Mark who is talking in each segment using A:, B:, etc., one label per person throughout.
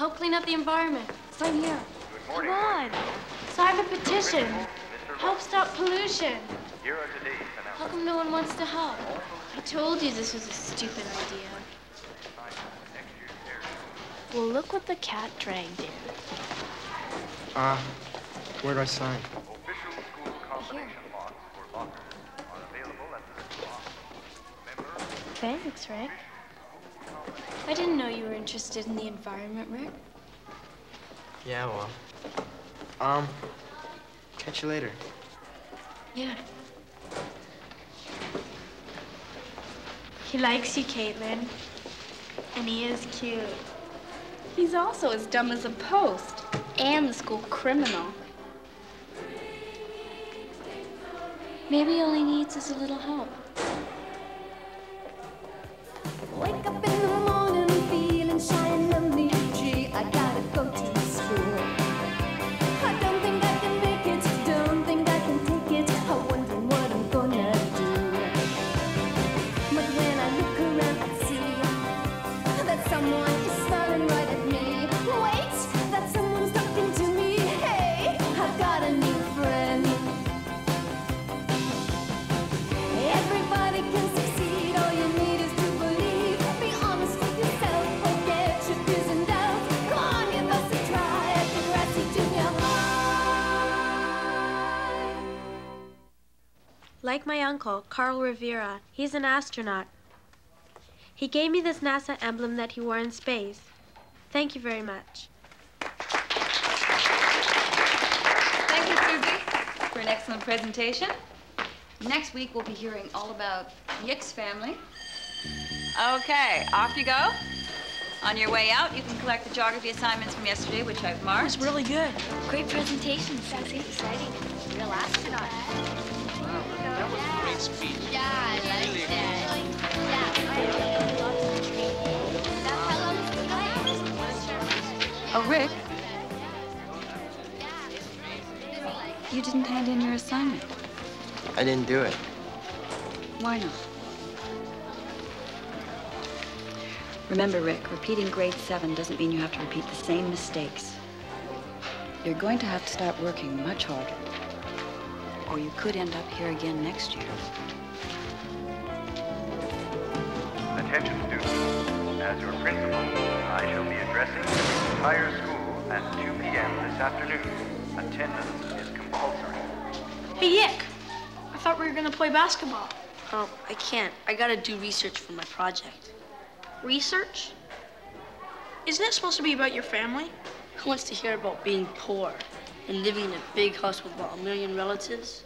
A: Help clean up the environment. Sign here.
B: Good morning.
A: Come on. Sign the petition.
B: Mr.
A: Help stop pollution.
B: Here are today's
A: How
B: announcements.
A: come no one wants to help? I told you this was a stupid idea.
B: Next year's fair.
A: Well, look what the cat dragged in.
C: Uh, where do I sign?
B: Official school combination locks for lockers are available at the school office. Remember,
A: Thanks, Rick. I didn't know you were interested in the environment, Rick.
C: Yeah, well. Um, catch you later.
A: Yeah. He likes you, Caitlin. And he is cute.
D: He's also as dumb as a post and the school criminal.
A: Maybe all he needs is a little help.
E: Like my uncle, Carl Rivera, he's an astronaut. He gave me this NASA emblem that he wore in space. Thank you very much.
F: Thank you, Susie, for an excellent presentation. Next week, we'll be hearing all about Yick's family. Okay, off you go. On your way out, you can collect the geography assignments from yesterday, which I've marked.
A: It's really good. Great presentation, Susie. Exciting. Real astronaut.
G: That was a great speech.
H: Yeah, I like that.
F: Oh, Rick. You didn't hand in your assignment.
C: I didn't do it.
F: Why not? Remember, Rick, repeating grade seven doesn't mean you have to repeat the same mistakes. You're going to have to start working much harder. Or you could end up here again next year.
B: Attention students. As your principal, I shall be addressing the entire school at 2 p.m. this afternoon. Attendance is compulsory.
A: Hey, Yick. I thought we were gonna play basketball.
I: Oh, I can't. I gotta do research for my project.
A: Research? Isn't it supposed to be about your family?
I: Who wants to hear about being poor and living in a big house with about a million relatives?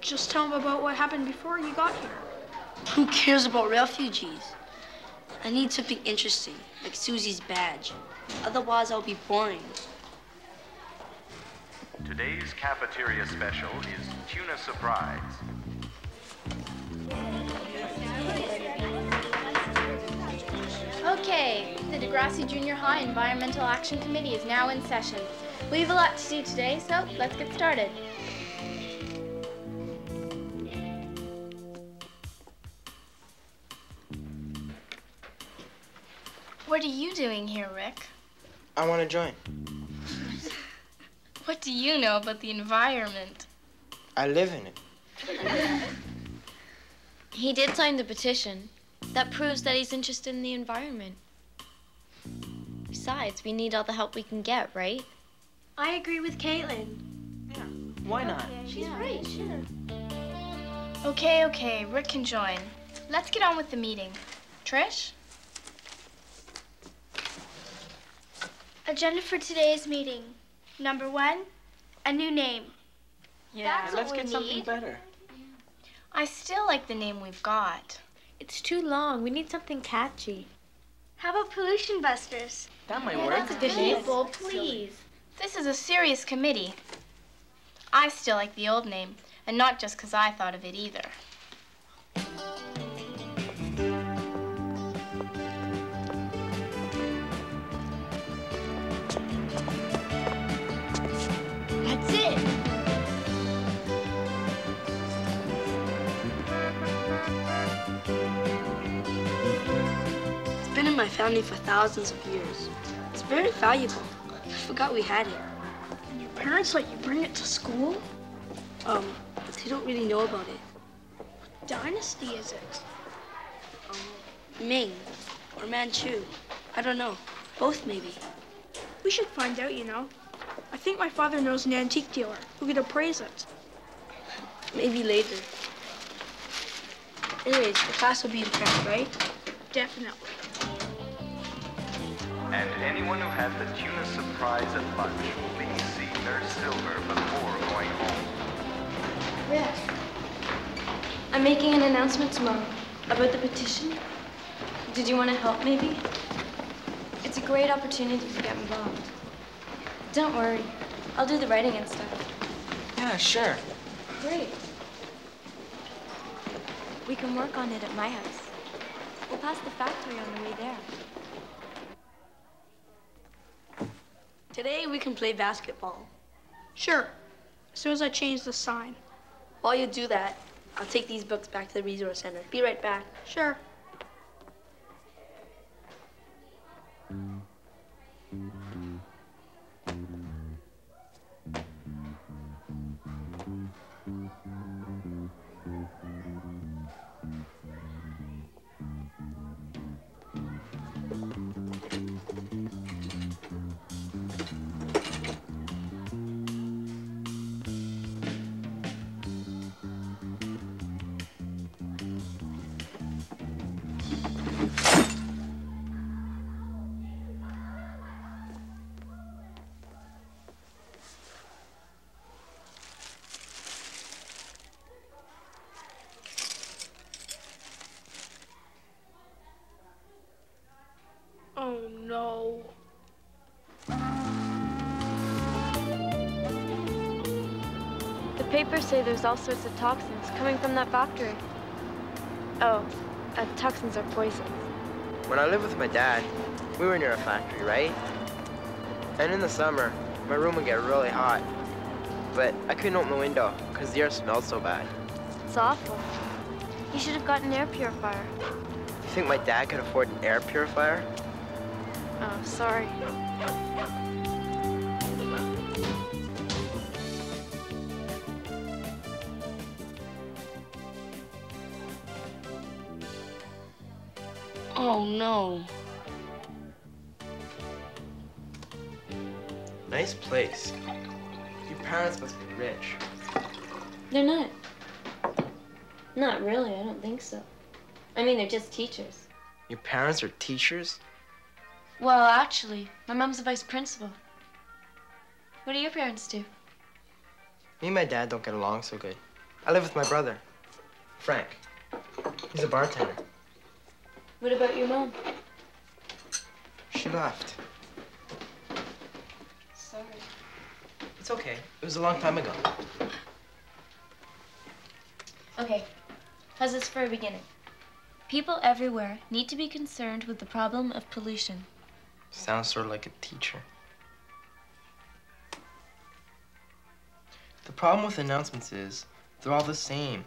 A: Just tell them about what happened before you got here.
I: Who cares about refugees? I need something interesting, like Susie's badge. Otherwise, I'll be boring.
B: Today's cafeteria special is tuna surprise.
D: Okay, the Degrassi Junior High Environmental Action Committee is now in session. We have a lot to do today, so let's get started.
A: What are you doing here, Rick?
C: I want to join.
A: What do you know about the environment?
C: I live in it.
A: He did sign the petition. That proves that he's interested in the environment. Besides, we need all the help we can get, right?
E: I agree with Caitlin. Yeah.
C: Why not?
A: She's right, sure.
D: Okay, okay, Rick can join. Let's get on with the meeting. Trish?
J: Agenda for today's meeting. Number one, a new name.
C: Yeah,
J: That's
C: let's
J: what we
C: get something
J: need.
C: better.
D: I still like the name we've got.
E: It's too long. We need something catchy.
J: How about pollution busters?
C: That might
D: Yeah,
C: work.
D: that's a good name. People, please. This is a serious committee. I still like the old name, and not just 'cause I thought of it either.
J: That's it.
I: It's been in my family for thousands of years. It's very valuable. Forgot we had it.
K: And your parents let you bring it to school?
I: Um, they don't really know about it.
K: What dynasty is it?
I: Um, Ming or Manchu. I don't know. Both maybe.
K: We should find out, you know. I think my father knows an antique dealer who could appraise it.
I: Maybe later. Anyways, the class will be in prep, right?
K: Definitely.
B: And anyone who had the tuna surprise at lunch, please see Nurse Silver before going home.
L: Rick, I'm making an announcement tomorrow about the petition. Did you want to help, maybe? It's a great opportunity to get involved. Don't worry. I'll do the writing and stuff.
M: Yeah, sure.
L: Great. We can work on it at my house. We'll pass the factory on the way there.
I: Today we can play basketball.
K: Sure. As soon as I change the sign.
I: While you do that, I'll take these books back to the resource center. Be right back.
K: Sure.
E: Papers say there's all sorts of toxins coming from that factory. Oh, uh, toxins are poisons.
C: When I lived with my dad, we were near a factory, right? And in the summer, my room would get really hot. But I couldn't open the window because the air smelled so bad.
E: It's awful. You should have gotten an air purifier.
C: You think my dad could afford an air purifier?
E: Oh, sorry.
I: Oh no.
C: Nice place. Your parents must be rich.
L: They're not. Not really, I don't think so. I mean, they're just teachers.
C: Your parents are teachers?
L: Well, actually, my mom's a vice principal. What do your parents do?
C: Me and my dad don't get along so good. I live with my brother, Frank. He's a bartender.
L: What about your mom?
C: She left.
L: Sorry.
C: It's okay. It was a long time ago.
L: Okay, how's this for a beginning? People everywhere need to be concerned with the problem of pollution.
C: Sounds sort of like a teacher. The problem with announcements is they're all the same.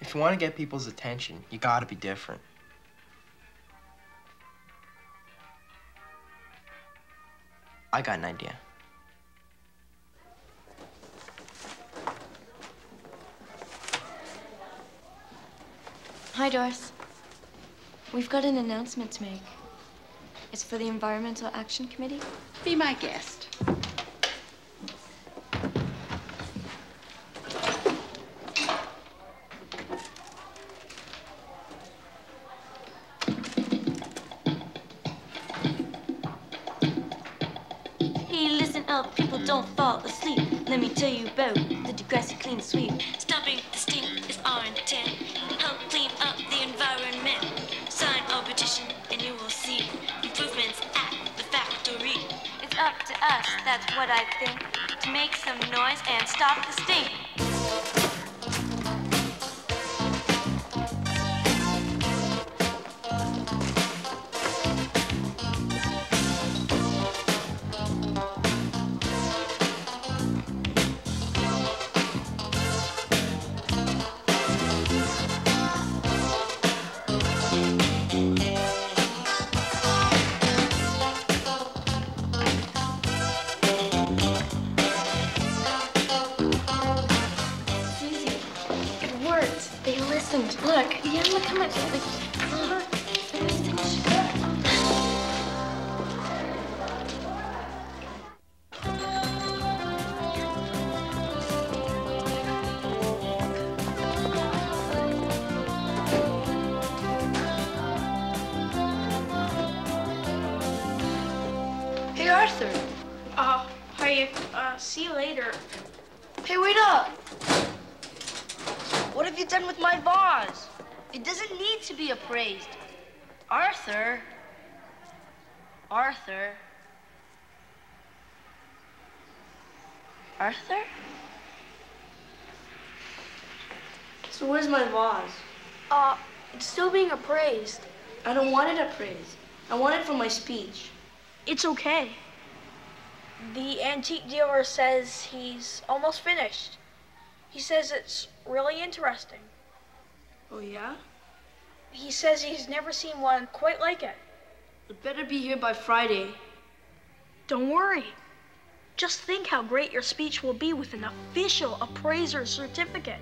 C: If you want to get people's attention, you gotta be different. I got an idea.
L: Hi, Doris. We've got an announcement to make. It's for the Environmental Action Committee.
N: Be my guest.
I: Arthur.
K: Uh, hiya. Uh, see you later.
I: Hey, wait up. What have you done with my vase? It doesn't need to be appraised. Arthur. Arthur. Arthur? So where's my vase?
K: Uh, it's still being appraised.
I: I don't want it appraised. I want it for my speech.
K: It's okay. The antique dealer says he's almost finished. He says it's really interesting.
I: Oh, yeah?
K: He says he's never seen one quite like it.
I: It better be here by Friday.
K: Don't worry. Just think how great your speech will be with an official appraiser's certificate.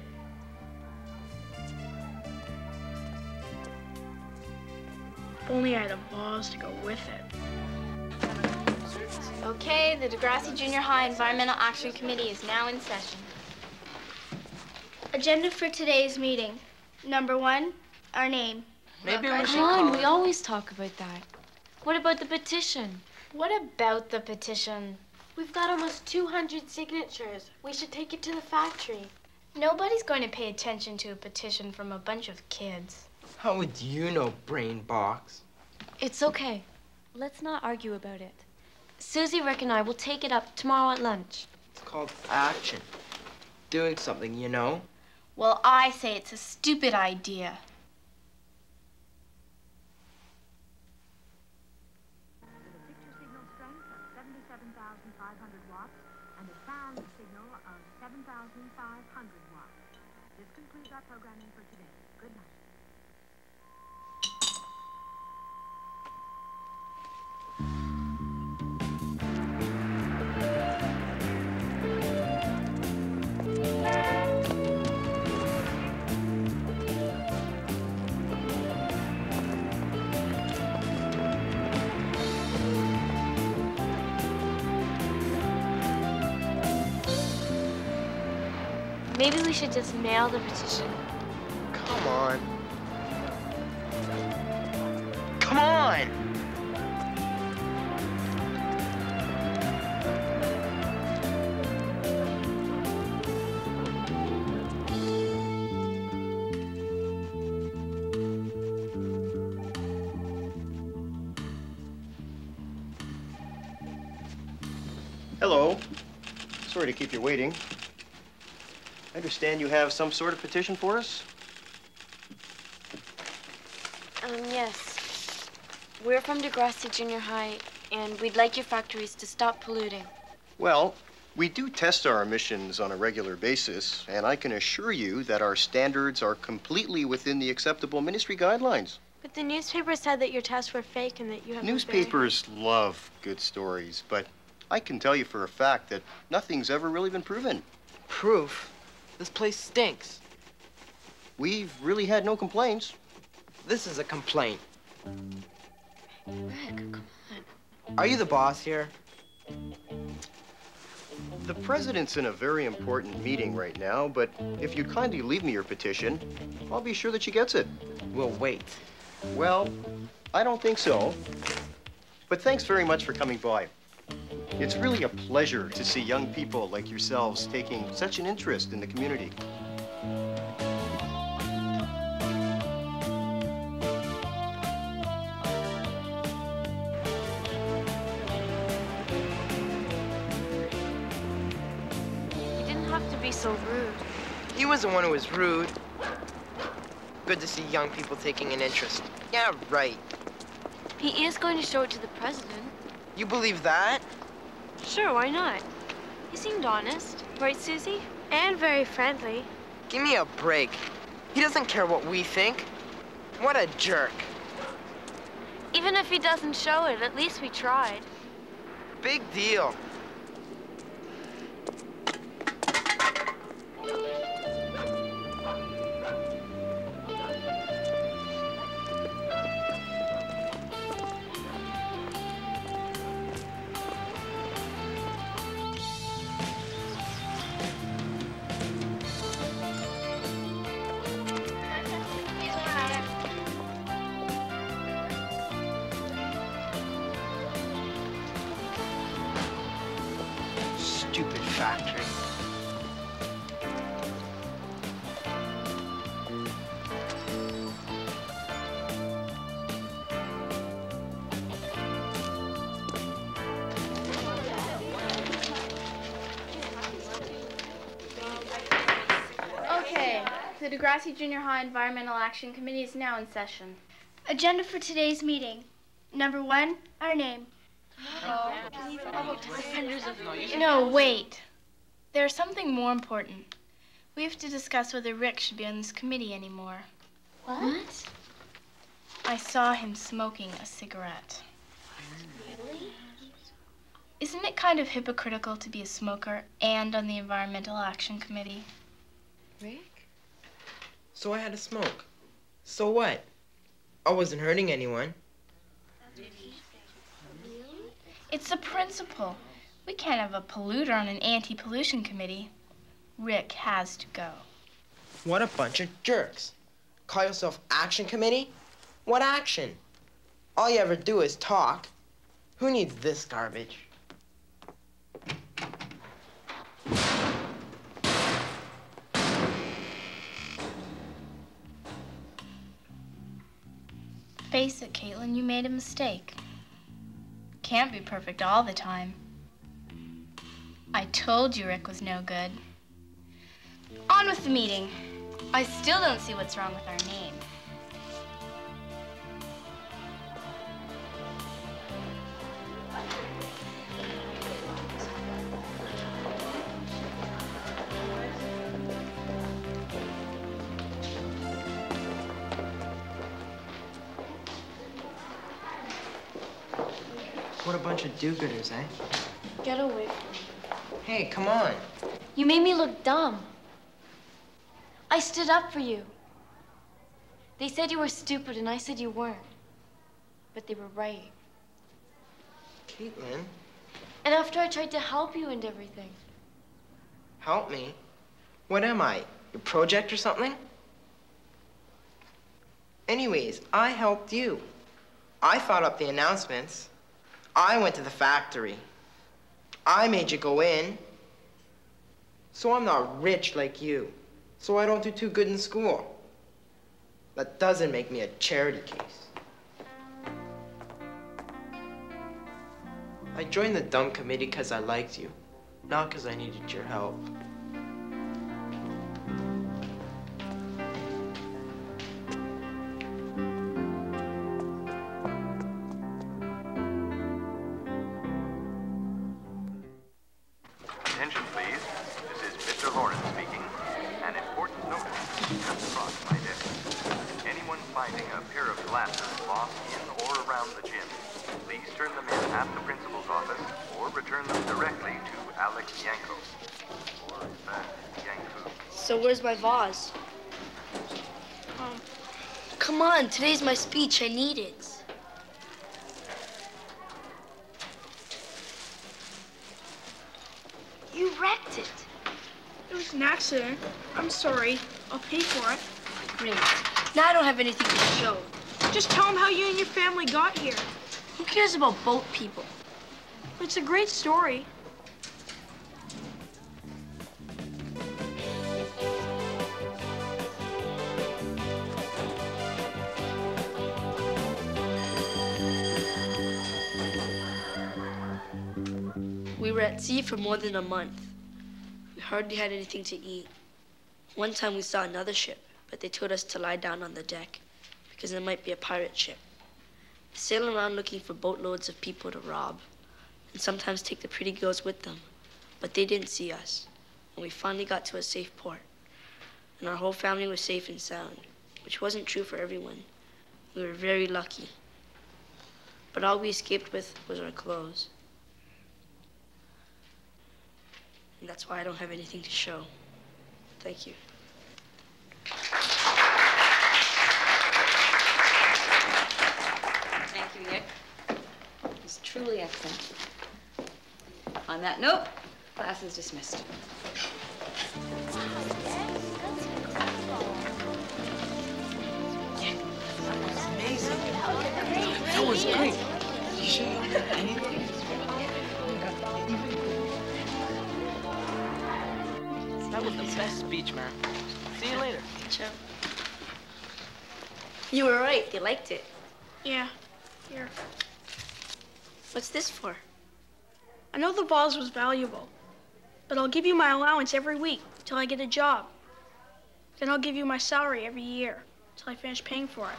K: If only I had a vase to go with it.
D: Okay, the Degrassi Junior High Environmental Action Committee is now in session. Agenda for today's meeting. Number one, our name.
L: Maybe we Come on, we always talk about that. What about the petition?
D: What about the petition?
E: We've got almost 200 signatures. We should take it to the factory.
D: Nobody's going to pay attention to a petition from a bunch of kids.
C: How would you know, brain box?
L: It's okay. Let's not argue about it. Susie, Rick, and I will take it up tomorrow at lunch.
C: It's called action. Doing something, you know?
D: Well, I say it's a stupid idea.
E: Maybe we should just mail the petition.
C: Come on. Come on!
O: Hello. Sorry to keep you waiting. I understand you have some sort of petition for us?
L: Um, yes. We're from Degrassi Junior High, and we'd like your factories to stop polluting.
O: Well, we do test our emissions on a regular basis, and I can assure you that our standards are completely within the acceptable ministry guidelines.
E: But the newspaper said that your tests were fake and that you have a very-
O: Newspapers love good stories, but I can tell you for a fact that nothing's ever really been proven.
C: Proof? This place stinks.
O: We've really had no complaints.
C: This is a complaint.
L: Rick, come on.
C: Are you the boss here?
O: The president's in a very important meeting right now, but if you'd kindly leave me your petition, I'll be sure that she gets it.
C: We'll wait.
O: Well, I don't think so. But thanks very much for coming by. It's really a pleasure to see young people like yourselves taking such an interest in the community.
E: You didn't have to be so rude.
C: He was the one who was rude. Good to see young people taking an interest. Yeah, right.
E: He is going to show it to the president.
C: You believe that?
E: Sure, why not? He seemed honest. Right, Susie? And very friendly.
C: Give me a break. He doesn't care what we think. What a jerk.
E: Even if he doesn't show it, at least we tried.
C: Big deal.
D: Degrassi Junior High Environmental Action Committee is now in session. Agenda for today's meeting. Number one, our name. No, wait. There's something more important. We have to discuss whether Rick should be on this committee anymore.
L: What?
D: I saw him smoking a cigarette.
L: Really?
D: Isn't it kind of hypocritical to be a smoker and on the Environmental Action Committee?
C: Rick? So I had to smoke. So what? I wasn't hurting anyone.
D: It's the principle. We can't have a polluter on an anti-pollution committee. Rick has to go.
C: What a bunch of jerks. Call yourself Action Committee? What action? All you ever do is talk. Who needs this garbage?
D: Face it, Caitlin, you made a mistake. Can't be perfect all the time. I told you Rick was no good. On with the meeting. I still don't see what's wrong with our name.
C: Do-gooders, eh?
L: Get away from me.
C: Hey, come on.
L: You made me look dumb. I stood up for you. They said you were stupid, and I said you weren't. But they were right.
C: Caitlin,
L: And after I tried to help you and everything.
C: help me. What am I? Your project or something? Anyways, I helped you. I thought up the announcements. I went to the factory. I made you go in. So I'm not rich like you. So I don't do too good in school. That doesn't make me a charity case. I joined the dumb committee because I liked you, not because I needed your help.
I: So where's my vase?
D: Um,
I: Come on, today's my speech. I need it. You wrecked it.
K: It was an accident. I'm sorry. I'll pay for it.
I: Great. Now I don't have anything to show.
K: Just tell them how you and your family got here.
I: Who cares about boat people?
K: It's a great story.
I: At sea for more than a month. We hardly had anything to eat. One time we saw another ship, but they told us to lie down on the deck because it might be a pirate ship. They sail around looking for boatloads of people to rob and sometimes take the pretty girls with them. But they didn't see us, and we finally got to a safe port. And our whole family was safe and sound, which wasn't true for everyone. We were very lucky. But all we escaped with was our clothes. And that's why I don't have anything to show. Thank you.
F: Thank you, Yick. It was truly excellent. On that note, class is dismissed.
C: That was great. Nice speech, man. See you later.
I: Ciao. You were right. They liked it.
K: Yeah. Here.
I: What's this for?
K: I know the vase was valuable, but I'll give you my allowance every week till I get a job. Then I'll give you my salary every year till I finish paying for it.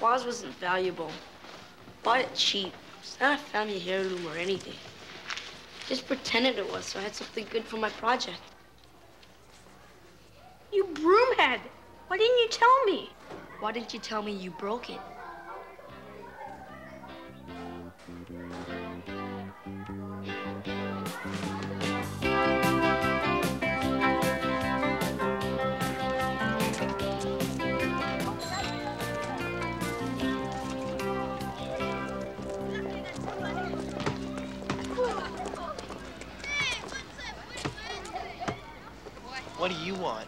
I: Vase wasn't valuable. Bought it cheap. It's not a family heirloom or anything. Just pretended it was so I had something good for my project.
K: You broomhead! Why didn't you tell me?
I: Why didn't you tell me you broke it?
C: What do you want?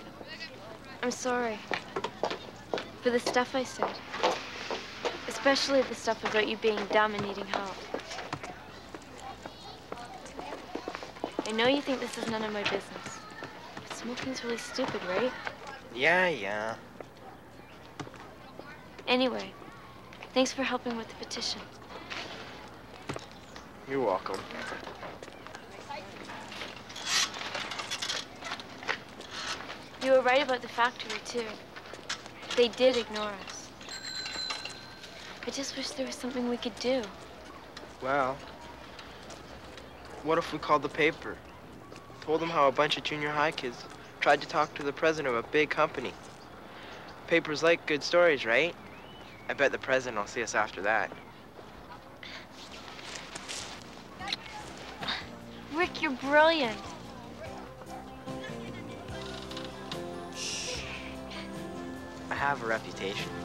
L: I'm sorry for the stuff I said. Especially the stuff about you being dumb and needing help. I know you think this is none of my business. But smoking's really stupid, right?
C: Yeah, yeah.
L: Anyway, thanks for helping with the petition.
C: You're welcome.
L: You were right about the factory, too. They did ignore us. I just wish there was something we could do.
C: Well, what if we called the paper? Told them how a bunch of junior high kids tried to talk to the president of a big company. Papers like good stories, right? I bet the president will see us after that.
L: Rick, you're brilliant.
C: Have a reputation.